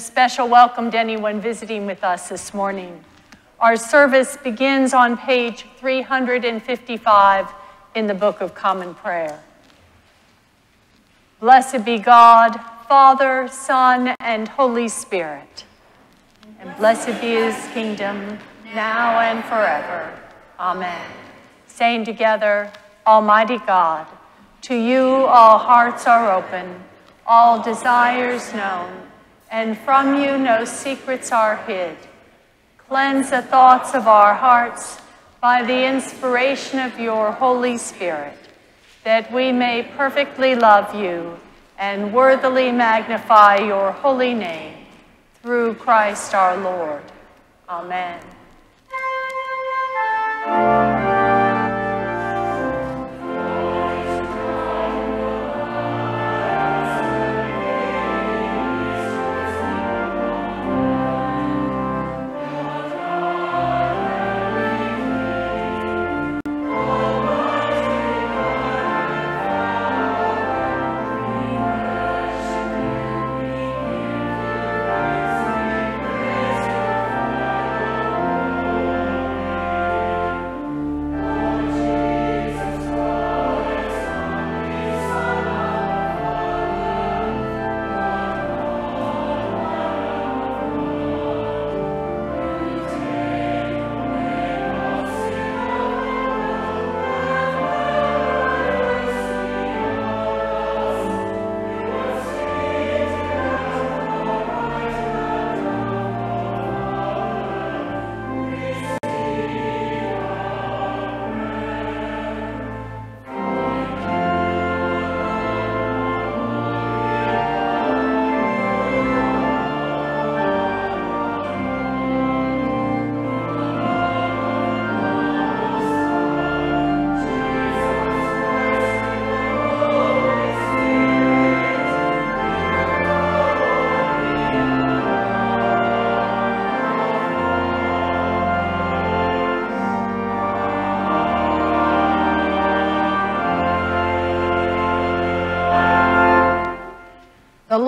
A special welcome to anyone visiting with us this morning. Our service begins on page 355 in the Book of Common Prayer. Blessed be God, Father, Son, and Holy Spirit. And blessed be his kingdom, now and forever. Amen. Saying together, Almighty God, to you all hearts are open, all desires known, and from you no secrets are hid. Cleanse the thoughts of our hearts by the inspiration of your Holy Spirit, that we may perfectly love you and worthily magnify your holy name, through Christ our Lord. Amen.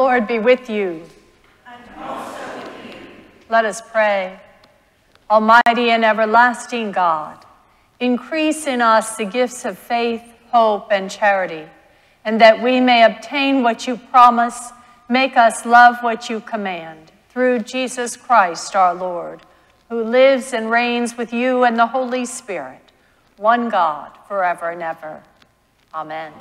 Lord be with you. And also with you. Let us pray. Almighty and everlasting God, increase in us the gifts of faith, hope, and charity, and that we may obtain what you promise, make us love what you command, through Jesus Christ our Lord, who lives and reigns with you and the Holy Spirit, one God, forever and ever. Amen.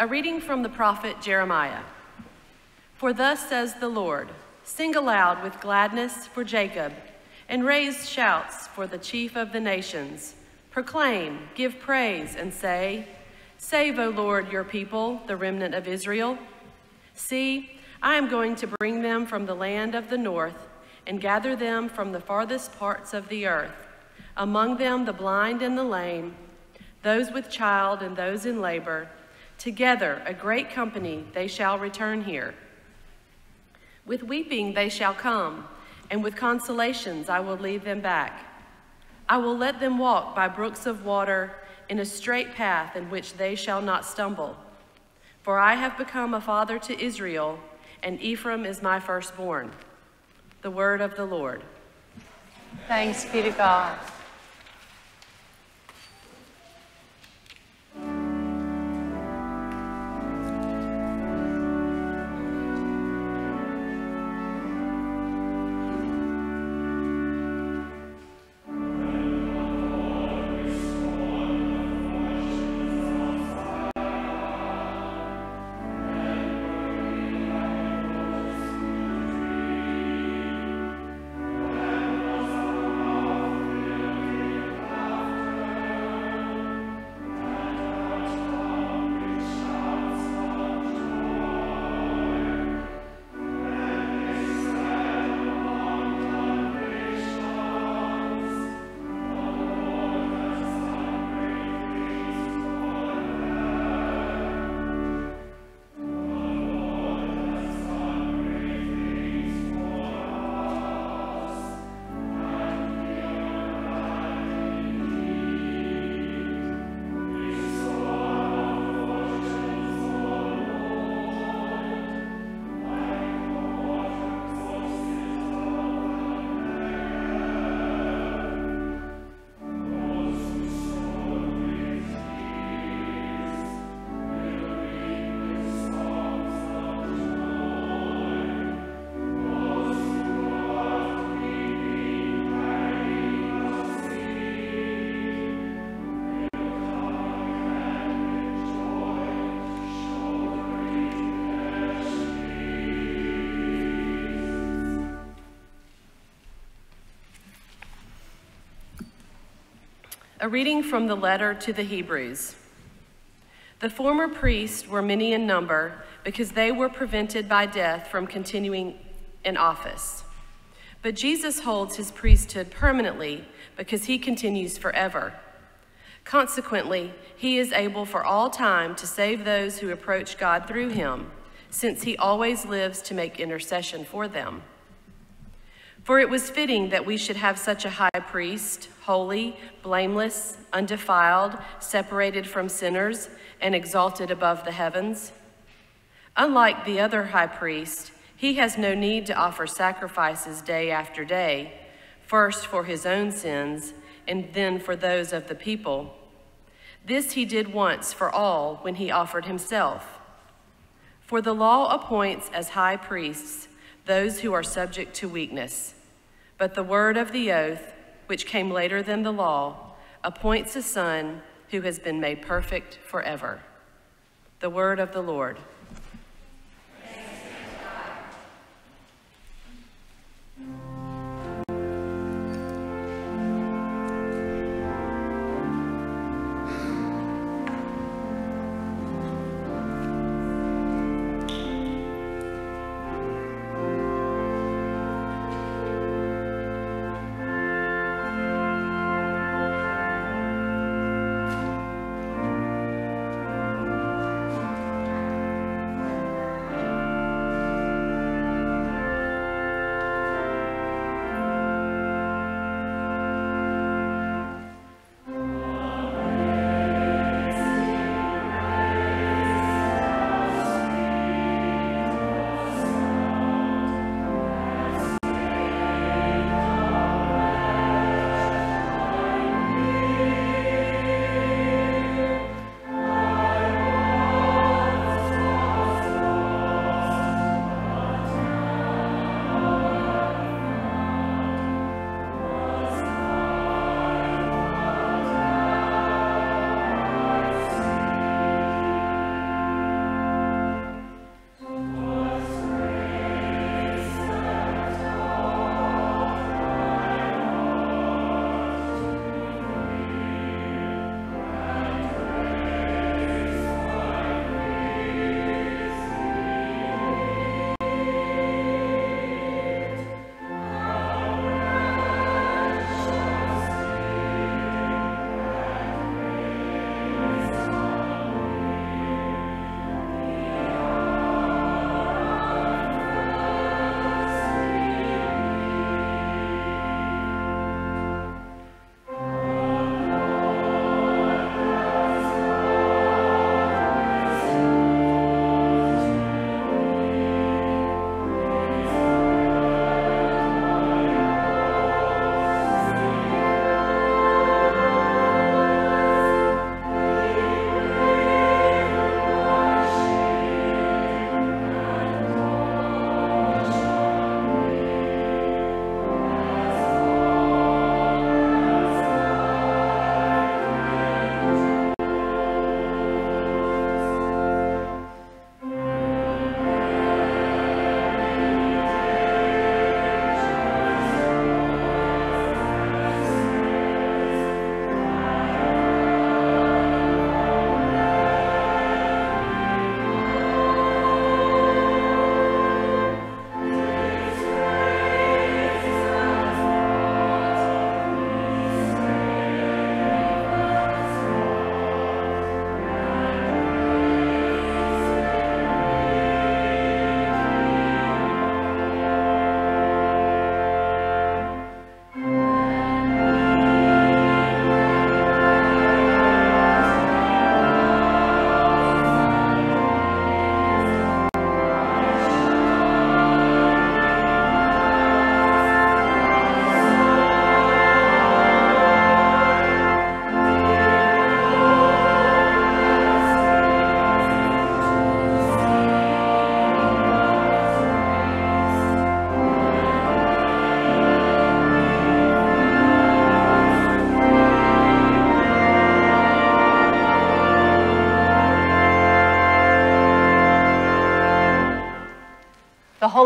A reading from the prophet Jeremiah. For thus says the Lord Sing aloud with gladness for Jacob, and raise shouts for the chief of the nations. Proclaim, give praise, and say, Save, O Lord, your people, the remnant of Israel. See, I am going to bring them from the land of the north and gather them from the farthest parts of the earth, among them the blind and the lame, those with child and those in labor Together, a great company, they shall return here. With weeping they shall come, and with consolations I will lead them back. I will let them walk by brooks of water in a straight path in which they shall not stumble. For I have become a father to Israel, and Ephraim is my firstborn. The word of the Lord. Thanks be to God. A reading from the letter to the Hebrews. The former priests were many in number because they were prevented by death from continuing in office. But Jesus holds his priesthood permanently because he continues forever. Consequently, he is able for all time to save those who approach God through him, since he always lives to make intercession for them. For it was fitting that we should have such a high priest, holy, blameless, undefiled, separated from sinners, and exalted above the heavens. Unlike the other high priest, he has no need to offer sacrifices day after day, first for his own sins and then for those of the people. This he did once for all when he offered himself. For the law appoints as high priests those who are subject to weakness. But the word of the oath, which came later than the law, appoints a son who has been made perfect forever. The word of the Lord.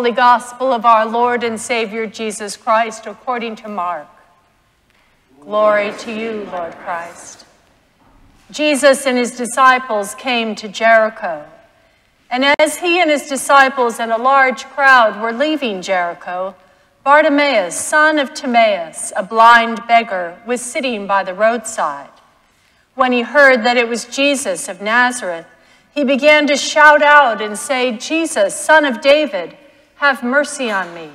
Holy Gospel of our Lord and Savior Jesus Christ according to Mark. Glory to you, Lord Christ. Jesus and his disciples came to Jericho. And as he and his disciples and a large crowd were leaving Jericho, Bartimaeus, son of Timaeus, a blind beggar, was sitting by the roadside. When he heard that it was Jesus of Nazareth, he began to shout out and say, Jesus, son of David, have mercy on me.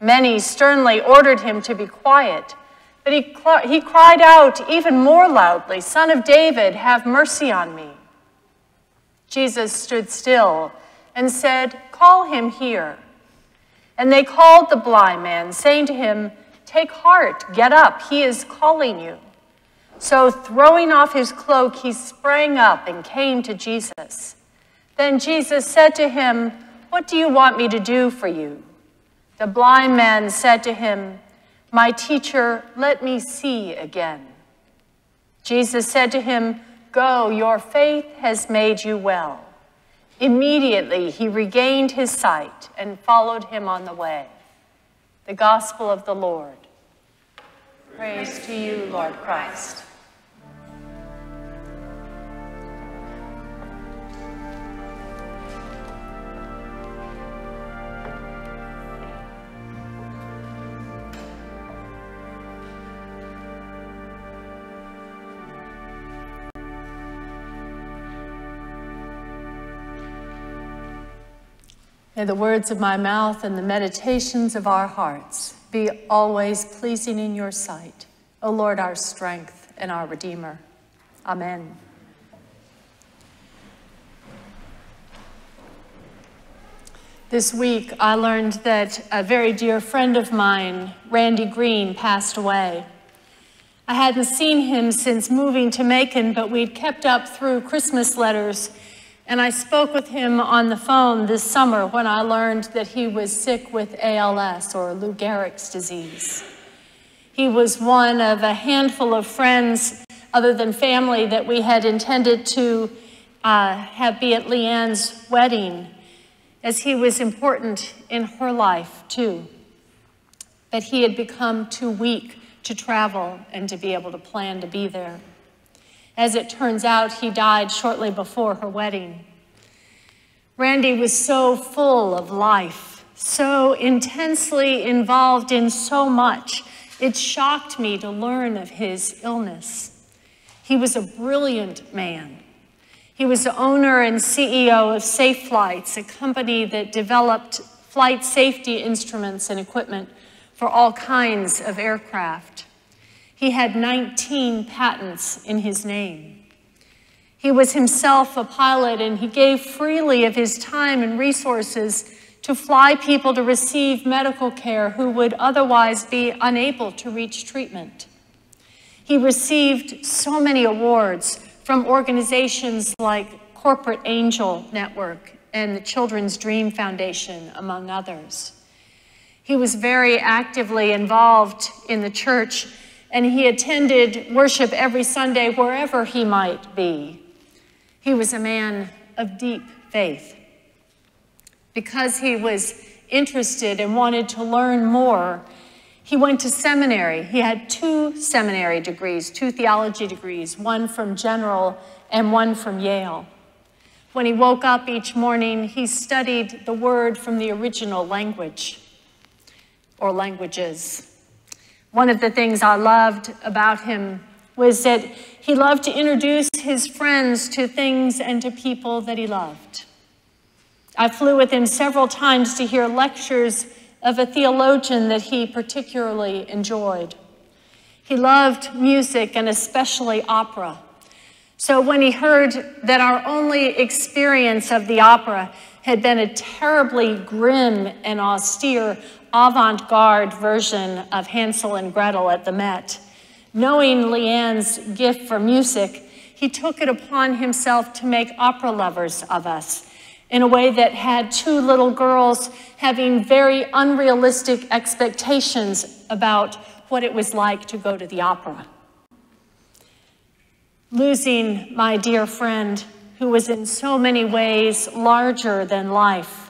Many sternly ordered him to be quiet, but he, he cried out even more loudly, Son of David, have mercy on me. Jesus stood still and said, Call him here. And they called the blind man, saying to him, Take heart, get up, he is calling you. So, throwing off his cloak, he sprang up and came to Jesus. Then Jesus said to him, What do you want me to do for you? The blind man said to him, My teacher, let me see again. Jesus said to him, Go, your faith has made you well. Immediately he regained his sight and followed him on the way. The Gospel of the Lord. Praise to you, Lord Christ. May the words of my mouth and the meditations of our hearts be always pleasing in your sight, O Lord, our strength and our Redeemer. Amen. This week, I learned that a very dear friend of mine, Randy Greene, passed away. I hadn't seen him since moving to Macon, but we'd kept up through Christmas letters and I spoke with him on the phone this summer when I learned that he was sick with ALS or Lou Gehrig's disease. He was one of a handful of friends, other than family, that we had intended to uh, have be at Leanne's wedding, as he was important in her life too. But he had become too weak to travel and to be able to plan to be there. As it turns out, he died shortly before her wedding. Randy was so full of life, so intensely involved in so much. It shocked me to learn of his illness. He was a brilliant man. He was the owner and CEO of Safe Flights, a company that developed flight safety instruments and equipment for all kinds of aircraft. He had 19 patents in his name. He was himself a pilot and he gave freely of his time and resources to fly people to receive medical care who would otherwise be unable to reach treatment. He received so many awards from organizations like Corporate Angel Network and the Children's Dream Foundation, among others. He was very actively involved in the church and he attended worship every Sunday wherever he might be. He was a man of deep faith. Because he was interested and wanted to learn more, he went to seminary. He had two seminary degrees, two theology degrees, one from General and one from Yale. When he woke up each morning, he studied the word from the original language or languages. One of the things I loved about him was that he loved to introduce his friends to things and to people that he loved. I flew with him several times to hear lectures of a theologian that he particularly enjoyed. He loved music and especially opera. So when he heard that our only experience of the opera had been a terribly grim and austere avant garde version of Hansel and Gretel at the Met. Knowing Leanne's gift for music, he took it upon himself to make opera lovers of us in a way that had two little girls having very unrealistic expectations about what it was like to go to the opera. Losing my dear friend, who was in so many ways larger than life,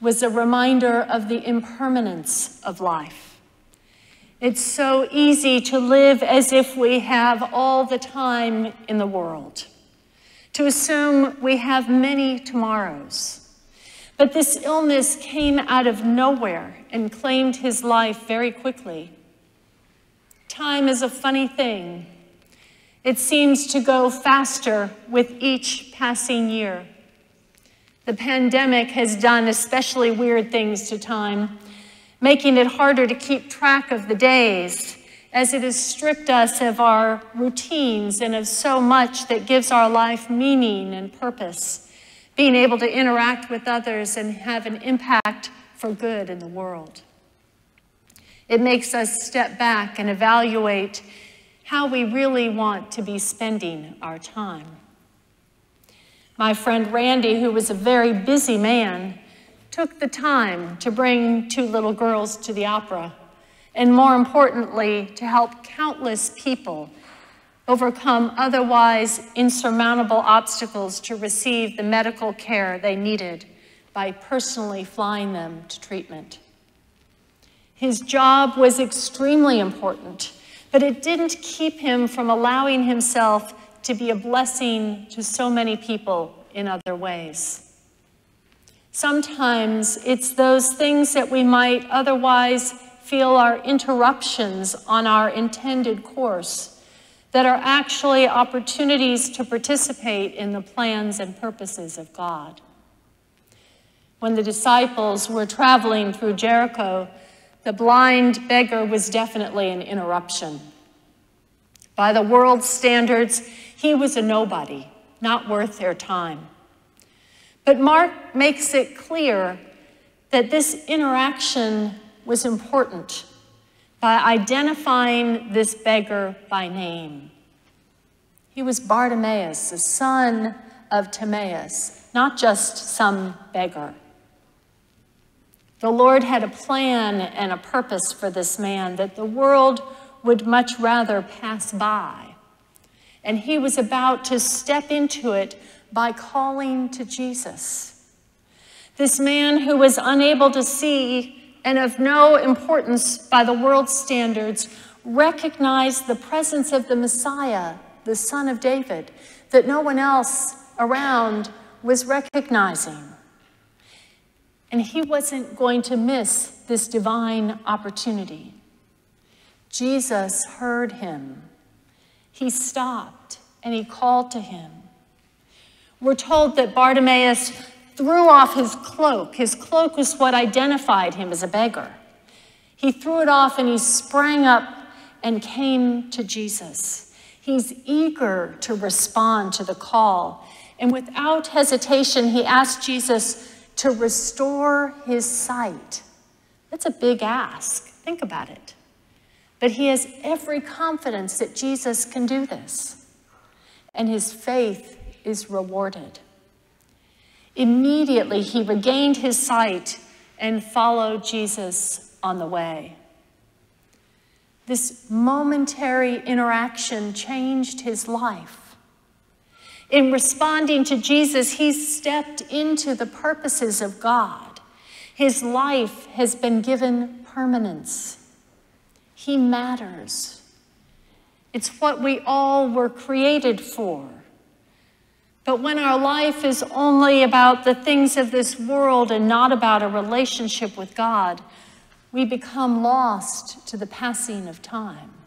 was a reminder of the impermanence of life. It's so easy to live as if we have all the time in the world, to assume we have many tomorrows. But this illness came out of nowhere and claimed his life very quickly. Time is a funny thing. It seems to go faster with each passing year. The pandemic has done especially weird things to time, making it harder to keep track of the days as it has stripped us of our routines and of so much that gives our life meaning and purpose, being able to interact with others and have an impact for good in the world. It makes us step back and evaluate how we really want to be spending our time. My friend Randy, who was a very busy man, took the time to bring two little girls to the opera, and more importantly, to help countless people overcome otherwise insurmountable obstacles to receive the medical care they needed by personally flying them to treatment. His job was extremely important, but it didn't keep him from allowing himself to be a blessing to so many people in other ways. Sometimes it's those things that we might otherwise feel are interruptions on our intended course that are actually opportunities to participate in the plans and purposes of God. When the disciples were traveling through Jericho, the blind beggar was definitely an interruption. By the world's standards, he was a nobody, not worth their time. But Mark makes it clear that this interaction was important by identifying this beggar by name. He was Bartimaeus, the son of Timaeus, not just some beggar. The Lord had a plan and a purpose for this man that the world would much rather pass by. And he was about to step into it by calling to Jesus. This man who was unable to see and of no importance by the world's standards recognized the presence of the Messiah, the Son of David, that no one else around was recognizing. And he wasn't going to miss this divine opportunity. Jesus heard him. He stopped and he called to him. We're told that Bartimaeus threw off his cloak. His cloak was what identified him as a beggar. He threw it off and he sprang up and came to Jesus. He's eager to respond to the call. And without hesitation, he asked Jesus to restore his sight. That's a big ask. Think about it. But he has every confidence that Jesus can do this, and his faith is rewarded. Immediately, he regained his sight and followed Jesus on the way. This momentary interaction changed his life. In responding to Jesus, he stepped into the purposes of God. His life has been given permanence. He matters. It's what we all were created for. But when our life is only about the things of this world and not about a relationship with God, we become lost to the passing of time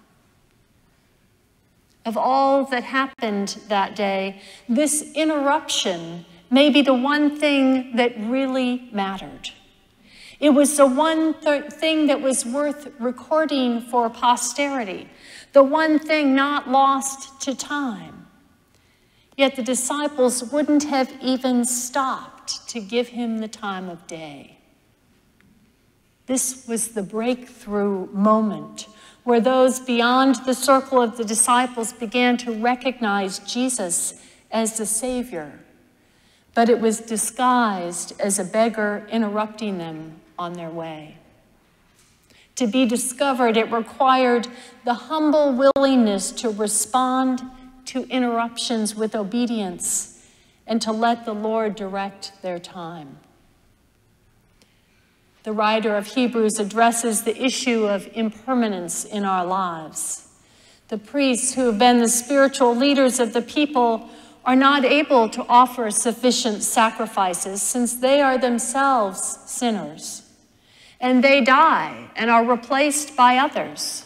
of all that happened that day, this interruption may be the one thing that really mattered. It was the one th thing that was worth recording for posterity, the one thing not lost to time. Yet the disciples wouldn't have even stopped to give him the time of day. This was the breakthrough moment where those beyond the circle of the disciples began to recognize Jesus as the Savior. But it was disguised as a beggar interrupting them on their way. To be discovered, it required the humble willingness to respond to interruptions with obedience and to let the Lord direct their time. The writer of Hebrews addresses the issue of impermanence in our lives. The priests who have been the spiritual leaders of the people are not able to offer sufficient sacrifices since they are themselves sinners. And they die and are replaced by others.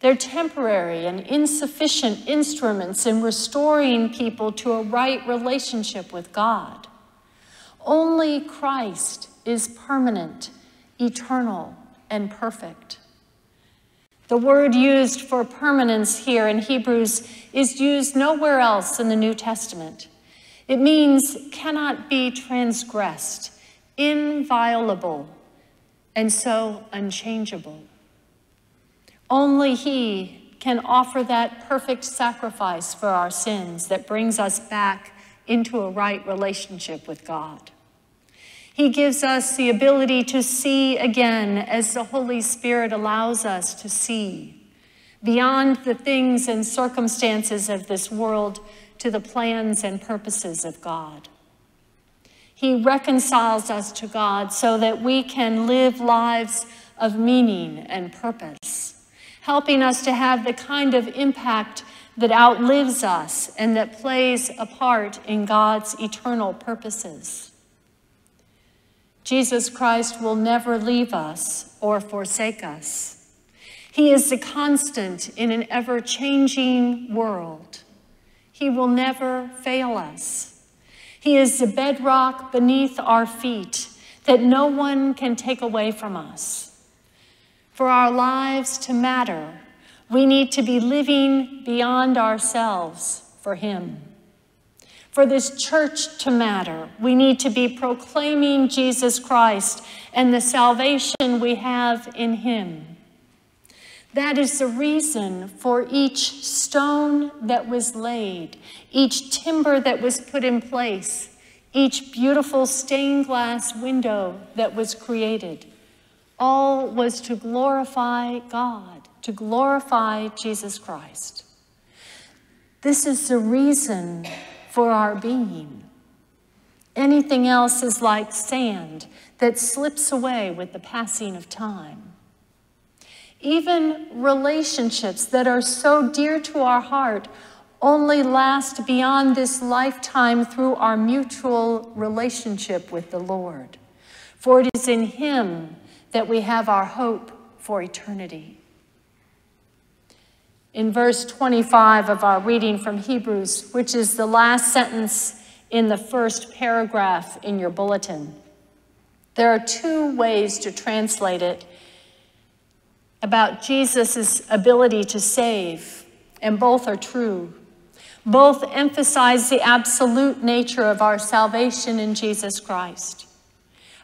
They're temporary and insufficient instruments in restoring people to a right relationship with God. Only Christ is permanent, eternal, and perfect. The word used for permanence here in Hebrews is used nowhere else in the New Testament. It means cannot be transgressed, inviolable, and so unchangeable. Only He can offer that perfect sacrifice for our sins that brings us back into a right relationship with God. He gives us the ability to see again as the Holy Spirit allows us to see, beyond the things and circumstances of this world to the plans and purposes of God. He reconciles us to God so that we can live lives of meaning and purpose, helping us to have the kind of impact that outlives us and that plays a part in God's eternal purposes. Jesus Christ will never leave us or forsake us. He is the constant in an ever changing world. He will never fail us. He is the bedrock beneath our feet that no one can take away from us. For our lives to matter, we need to be living beyond ourselves for Him. For this church to matter, we need to be proclaiming Jesus Christ and the salvation we have in Him. That is the reason for each stone that was laid, each timber that was put in place, each beautiful stained glass window that was created. All was to glorify God, to glorify Jesus Christ. This is the reason for our being. Anything else is like sand that slips away with the passing of time. Even relationships that are so dear to our heart only last beyond this lifetime through our mutual relationship with the Lord. For it is in Him that we have our hope for eternity. In verse 25 of our reading from Hebrews, which is the last sentence in the first paragraph in your bulletin, there are two ways to translate it about Jesus' ability to save, and both are true. Both emphasize the absolute nature of our salvation in Jesus Christ.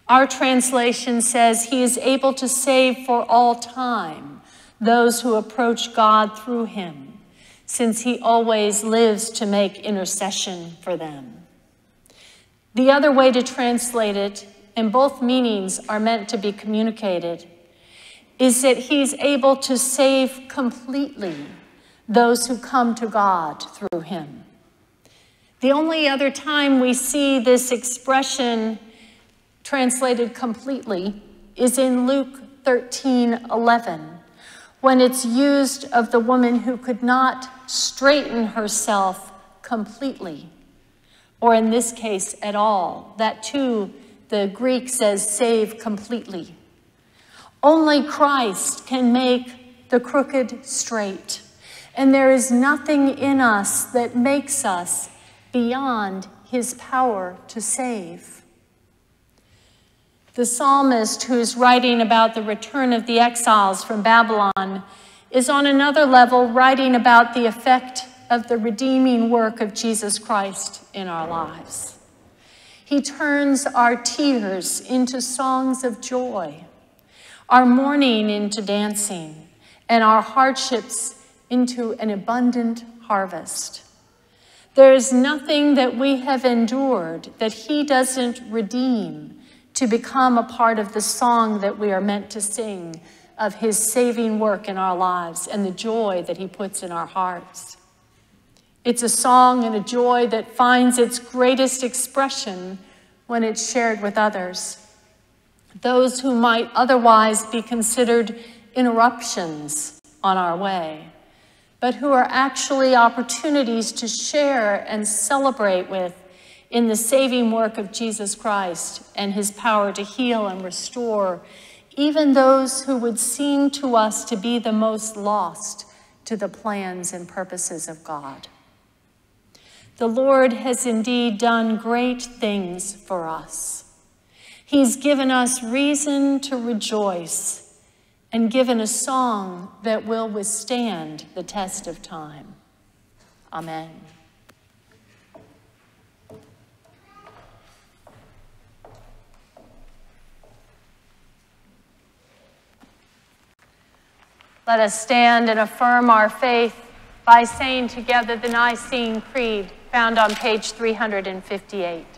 Our translation says he is able to save for all time those who approach God through him, since he always lives to make intercession for them. The other way to translate it, and both meanings are meant to be communicated, is that he's able to save completely those who come to God through him. The only other time we see this expression translated completely is in Luke 13 11 when it's used of the woman who could not straighten herself completely, or in this case at all. That too, the Greek says save completely. Only Christ can make the crooked straight, and there is nothing in us that makes us beyond his power to save. The psalmist who is writing about the return of the exiles from Babylon is on another level writing about the effect of the redeeming work of Jesus Christ in our lives. He turns our tears into songs of joy, our mourning into dancing, and our hardships into an abundant harvest. There is nothing that we have endured that He doesn't redeem to become a part of the song that we are meant to sing of his saving work in our lives and the joy that he puts in our hearts. It's a song and a joy that finds its greatest expression when it's shared with others. Those who might otherwise be considered interruptions on our way, but who are actually opportunities to share and celebrate with in the saving work of Jesus Christ and his power to heal and restore even those who would seem to us to be the most lost to the plans and purposes of God. The Lord has indeed done great things for us. He's given us reason to rejoice and given a song that will withstand the test of time. Amen. Let us stand and affirm our faith by saying together the Nicene Creed found on page 358.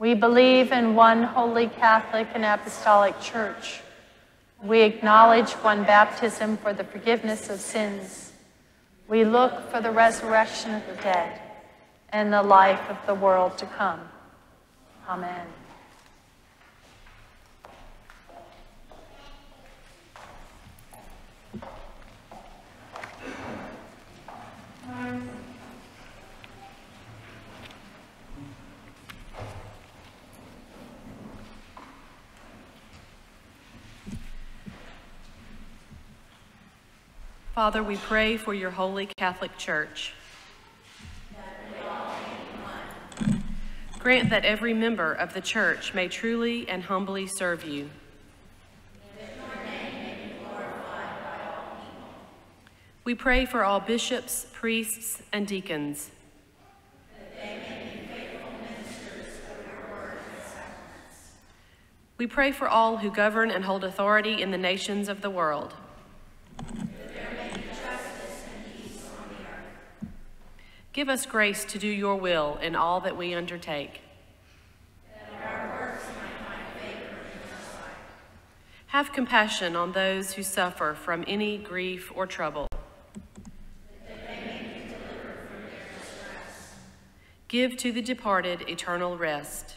We believe in one holy Catholic and Apostolic Church. We acknowledge one baptism for the forgiveness of sins. We look for the resurrection of the dead and the life of the world to come. Amen. Father, we pray for your holy Catholic Church. Grant that every member of the church may truly and humbly serve you. We pray for all bishops, priests, and deacons. We pray for all who govern and hold authority in the nations of the world. Give us grace to do your will in all that we undertake. Have compassion on those who suffer from any grief or trouble. Give to the departed eternal rest.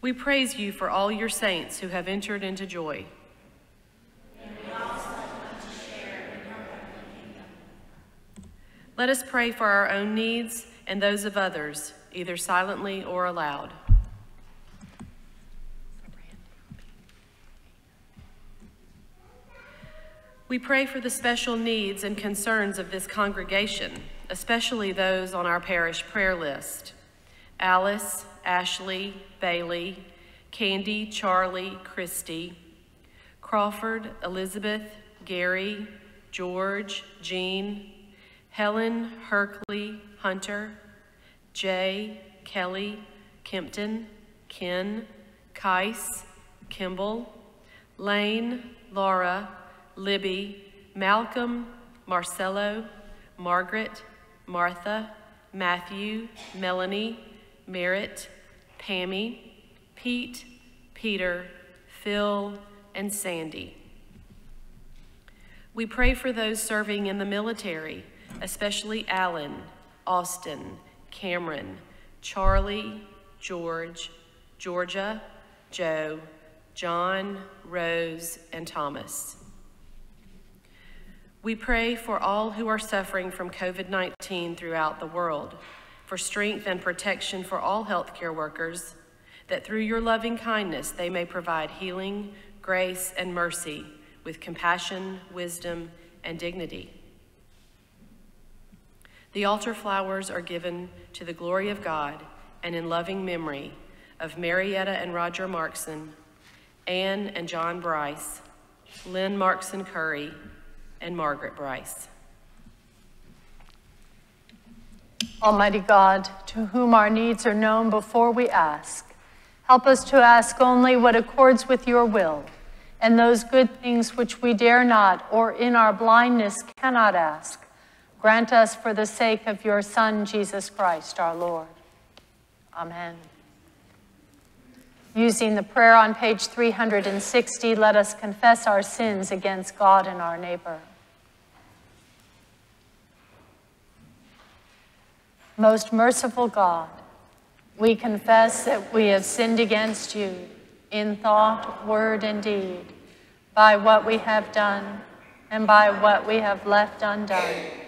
We praise you for all your saints who have entered into joy. Let us pray for our own needs and those of others, either silently or aloud. We pray for the special needs and concerns of this congregation, especially those on our parish prayer list. Alice, Ashley, Bailey, Candy, Charlie, Christy, Crawford, Elizabeth, Gary, George, Jean, Helen, Herkley, Hunter, Jay, Kelly, Kempton, Ken, Kais, Kimball, Lane, Laura, Libby, Malcolm, Marcelo, Margaret, Martha, Matthew, Melanie, Merritt, Pammy, Pete, Peter, Phil, and Sandy. We pray for those serving in the military, especially Alan, Austin, Cameron, Charlie, George, Georgia, Joe, John, Rose, and Thomas. We pray for all who are suffering from COVID 19 throughout the world, for strength and protection for all healthcare workers, that through your loving kindness they may provide healing, grace, and mercy with compassion, wisdom, and dignity. The altar flowers are given to the glory of God and in loving memory of Marietta and Roger Markson, Anne and John Bryce, Lynn Markson Curry, and Margaret Bryce. Almighty God, to whom our needs are known before we ask, help us to ask only what accords with your will, and those good things which we dare not or in our blindness cannot ask. Grant us for the sake of your Son, Jesus Christ, our Lord. Amen. Using the prayer on page 360, let us confess our sins against God and our neighbor. Most merciful God, we confess that we have sinned against you in thought, word, and deed, by what we have done and by what we have left undone.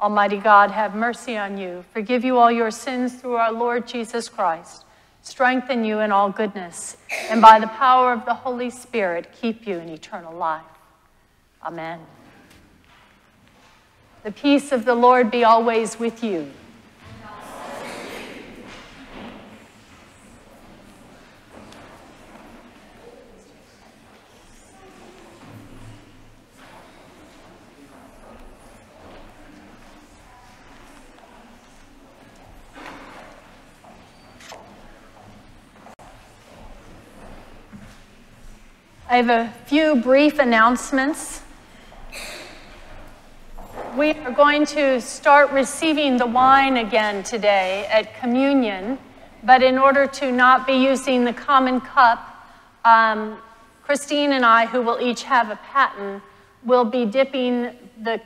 Almighty God, have mercy on you, forgive you all your sins through our Lord Jesus Christ, strengthen you in all goodness, and by the power of the Holy Spirit, keep you in eternal life. Amen. The peace of the Lord be always with you. I have a few brief announcements. We are going to start receiving the wine again today at communion, but in order to not be using the common cup, um, Christine and I, who will each have a paten, will be dipping the,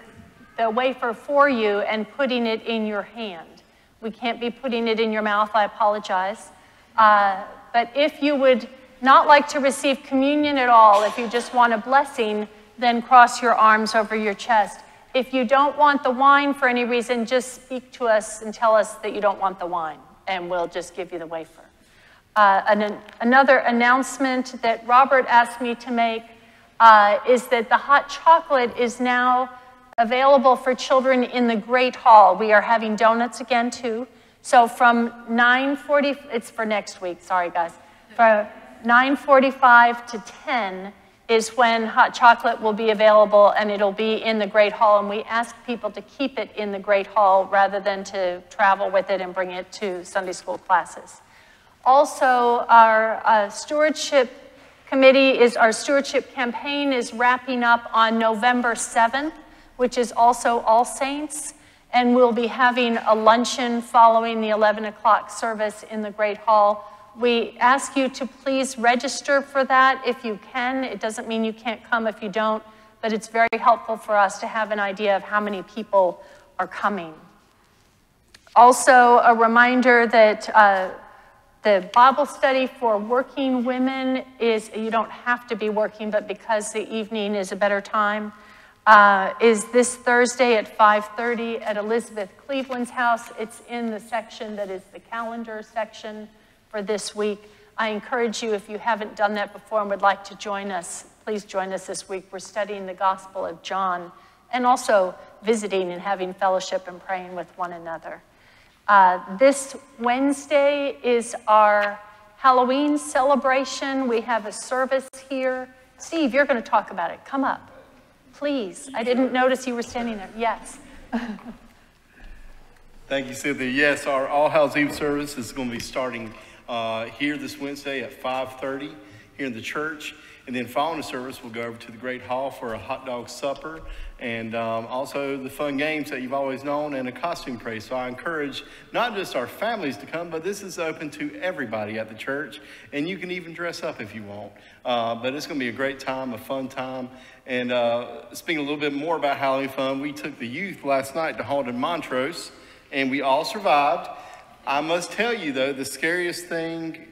the wafer for you and putting it in your hand. We can't be putting it in your mouth, I apologize. Uh, but if you would not like to receive communion at all, if you just want a blessing, then cross your arms over your chest. If you don't want the wine for any reason, just speak to us and tell us that you don't want the wine, and we'll just give you the wafer. Uh, an, another announcement that Robert asked me to make uh, is that the hot chocolate is now available for children in the Great Hall. We are having donuts again, too. So from 9.40, it's for next week, sorry guys. For 9.45 to 10 is when hot chocolate will be available and it'll be in the Great Hall. And we ask people to keep it in the Great Hall rather than to travel with it and bring it to Sunday school classes. Also, our uh, stewardship committee is, our stewardship campaign is wrapping up on November 7th, which is also All Saints. And we'll be having a luncheon following the 11 o'clock service in the Great Hall we ask you to please register for that if you can. It doesn't mean you can't come if you don't, but it's very helpful for us to have an idea of how many people are coming. Also, a reminder that uh, the Bible study for working women is, you don't have to be working, but because the evening is a better time, uh, is this Thursday at 5.30 at Elizabeth Cleveland's house. It's in the section that is the calendar section for this week. I encourage you, if you haven't done that before and would like to join us, please join us this week. We're studying the Gospel of John and also visiting and having fellowship and praying with one another. Uh, this Wednesday is our Halloween celebration. We have a service here. Steve, you're going to talk about it. Come up, please. I didn't notice you were standing there. Yes. Thank you, Cynthia. Yes, our All Hallows Eve service is going to be starting uh, here this Wednesday at 5:30 here in the church, and then following the service, we'll go over to the Great Hall for a hot dog supper, and um, also the fun games that you've always known, and a costume parade. So I encourage not just our families to come, but this is open to everybody at the church, and you can even dress up if you want. Uh, but it's going to be a great time, a fun time. And uh, speaking a little bit more about Halloween fun, we took the youth last night to Haunted Montrose, and we all survived. I must tell you though, the scariest thing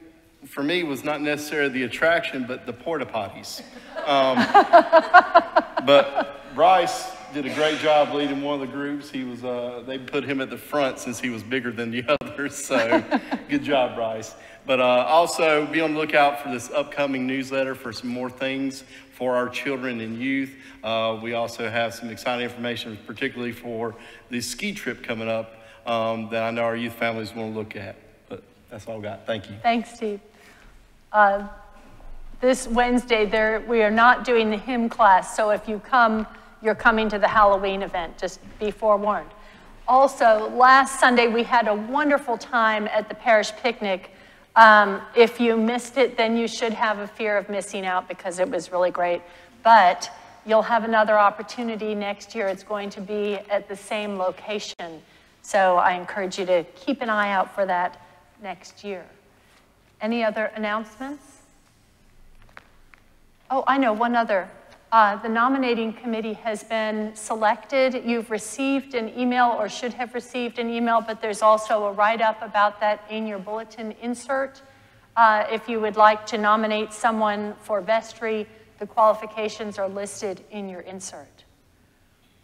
for me was not necessarily the attraction, but the porta potties. Um, but Bryce did a great job leading one of the groups. He was, uh, they put him at the front since he was bigger than the others. So good job, Bryce. But uh, also be on the lookout for this upcoming newsletter for some more things for our children and youth. Uh, we also have some exciting information, particularly for the ski trip coming up um, that I know our youth families want to look at. But that's all I've got. Thank you. Thanks, Steve. Uh, this Wednesday, there, we are not doing the hymn class, so if you come, you're coming to the Halloween event. Just be forewarned. Also, last Sunday, we had a wonderful time at the parish picnic. Um, if you missed it, then you should have a fear of missing out because it was really great. But you'll have another opportunity next year. It's going to be at the same location. So I encourage you to keep an eye out for that next year. Any other announcements? Oh, I know, one other. Uh, the nominating committee has been selected. You've received an email or should have received an email, but there's also a write-up about that in your bulletin insert. Uh, if you would like to nominate someone for vestry, the qualifications are listed in your insert.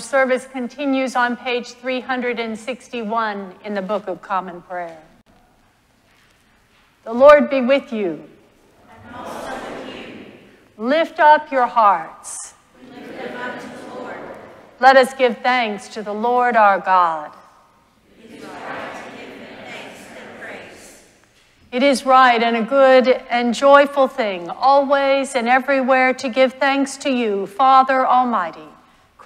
Our service continues on page 361 in the Book of Common Prayer. The Lord be with you. With you. Lift up your hearts. Up. Let us give thanks to the Lord our God. It is right and a good and joyful thing, always and everywhere, to give thanks to you, Father Almighty,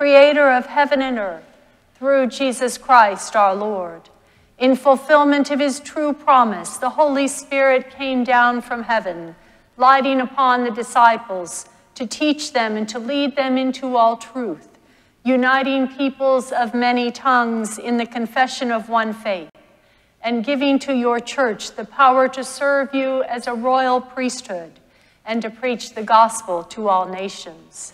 Creator of heaven and earth, through Jesus Christ our Lord. In fulfillment of his true promise, the Holy Spirit came down from heaven, lighting upon the disciples to teach them and to lead them into all truth, uniting peoples of many tongues in the confession of one faith and giving to your church the power to serve you as a royal priesthood and to preach the gospel to all nations.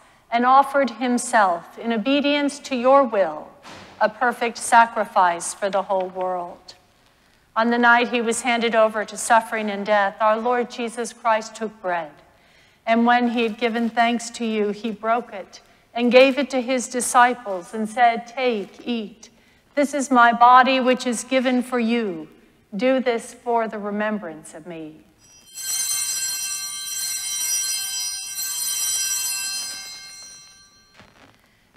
and offered himself in obedience to your will, a perfect sacrifice for the whole world. On the night he was handed over to suffering and death, our Lord Jesus Christ took bread. And when he had given thanks to you, he broke it and gave it to his disciples and said, Take, eat. This is my body, which is given for you. Do this for the remembrance of me.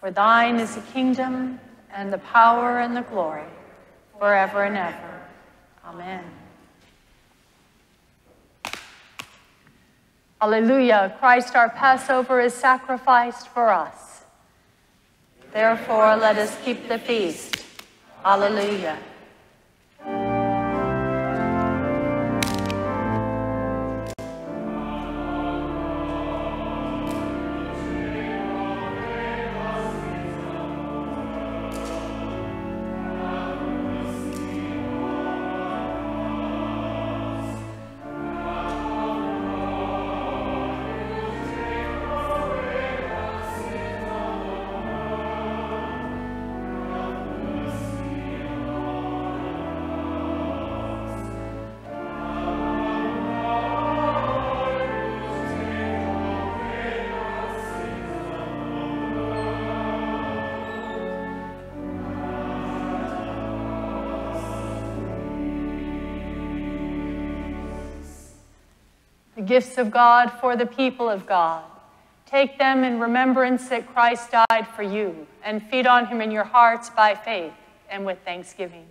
For thine is the kingdom, and the power, and the glory, forever and ever. Amen. Alleluia. Christ our Passover is sacrificed for us. Therefore, let us keep the feast. Alleluia. Gifts of God for the people of God. Take them in remembrance that Christ died for you, and feed on him in your hearts by faith and with thanksgiving.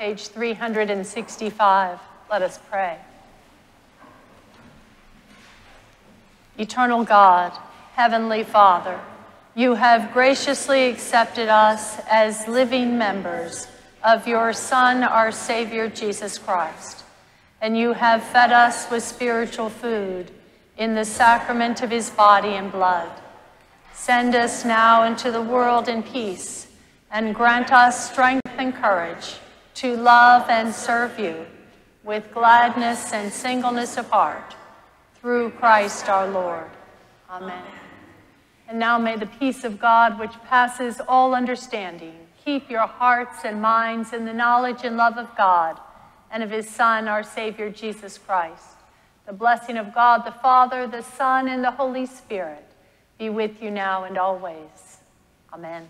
Page 365. Let us pray. Eternal God, Heavenly Father, you have graciously accepted us as living members of your Son, our Savior, Jesus Christ, and you have fed us with spiritual food in the sacrament of his body and blood. Send us now into the world in peace and grant us strength and courage to love and serve you with gladness and singleness of heart through Christ our Lord. Amen. And now may the peace of God, which passes all understanding, keep your hearts and minds in the knowledge and love of God and of his Son, our Savior, Jesus Christ. The blessing of God, the Father, the Son, and the Holy Spirit be with you now and always. Amen.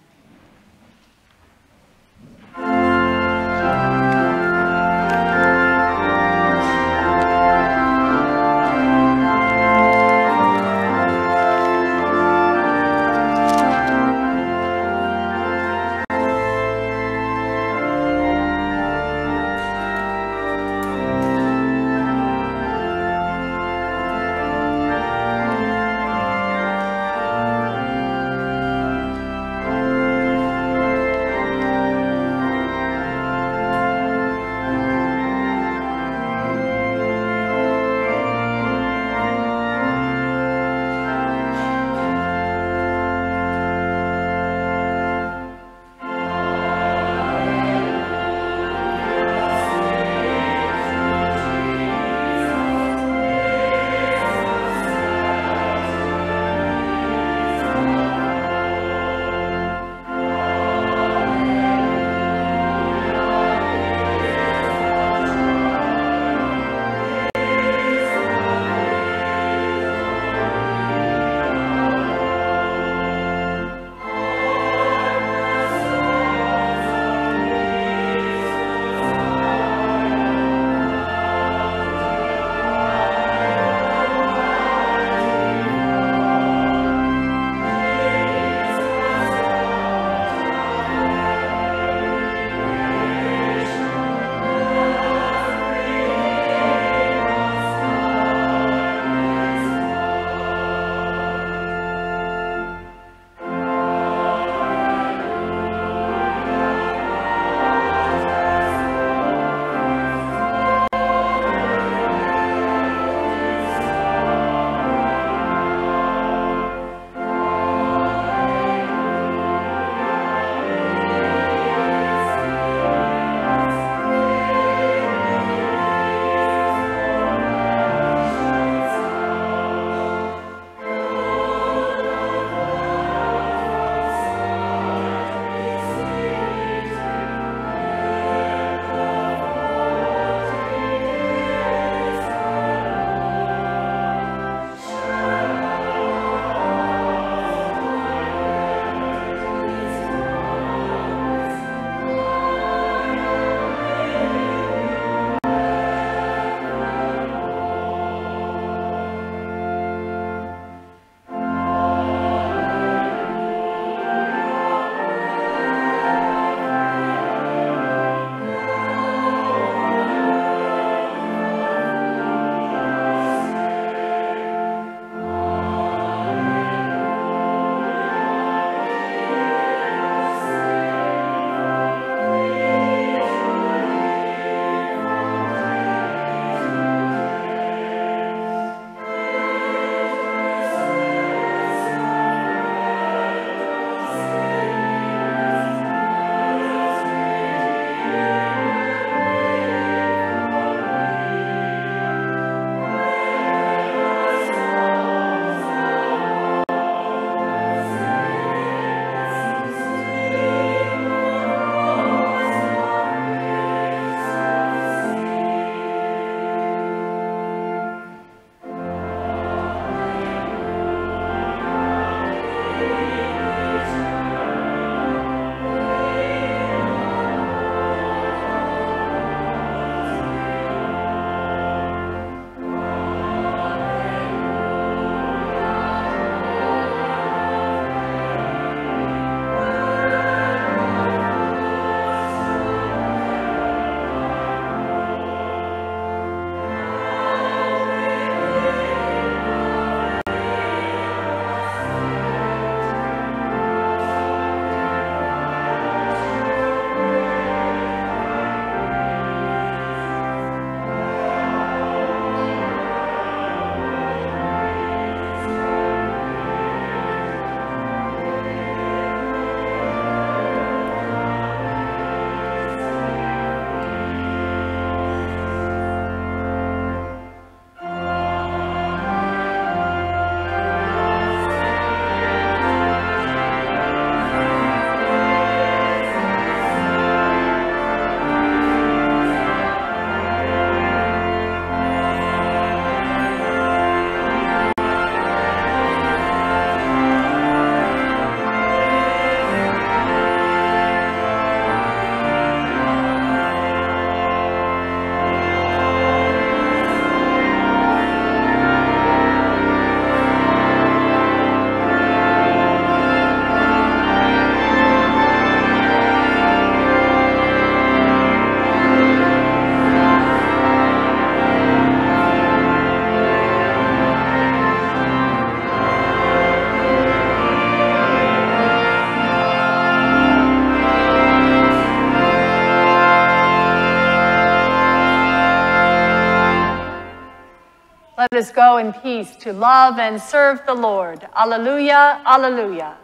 Let us go in peace to love and serve the Lord. Alleluia, alleluia.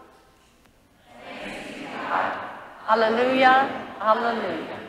Alleluia, alleluia.